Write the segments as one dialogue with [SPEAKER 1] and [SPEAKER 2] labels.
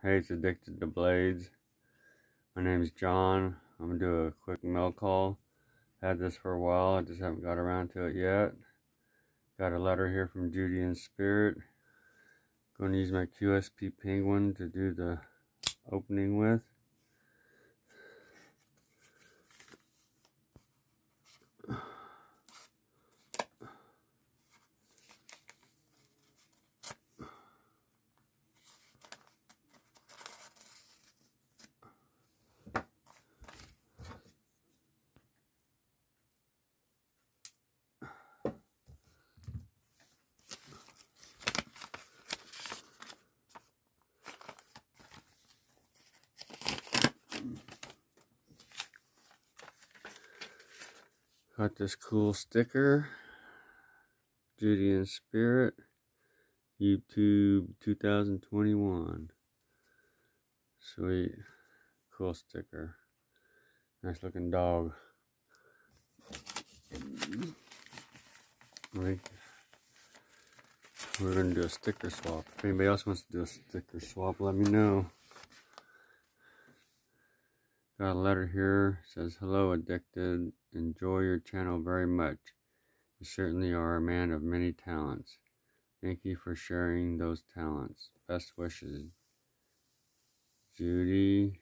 [SPEAKER 1] Hey, it's Addicted to Blades. My name's John. I'm gonna do a quick mail call. Had this for a while, I just haven't got around to it yet. Got a letter here from Judy and Spirit. To use my QSP Penguin to do the opening with. Got this cool sticker. Judy and Spirit. YouTube 2021. Sweet. Cool sticker. Nice looking dog. We're going to do a sticker swap. If anybody else wants to do a sticker swap, let me know. Got a letter here. Says, Hello, addicted. Enjoy your channel very much. You certainly are a man of many talents. Thank you for sharing those talents. Best wishes. Judy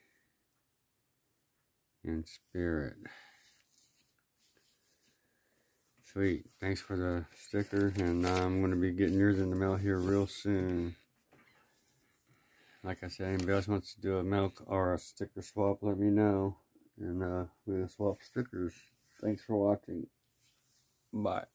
[SPEAKER 1] and Spirit. Sweet. Thanks for the sticker, and I'm going to be getting yours in the mail here real soon. Like I said, anybody else wants to do a milk or a sticker swap, let me know. And uh, we're going to swap stickers. Thanks for watching. Bye.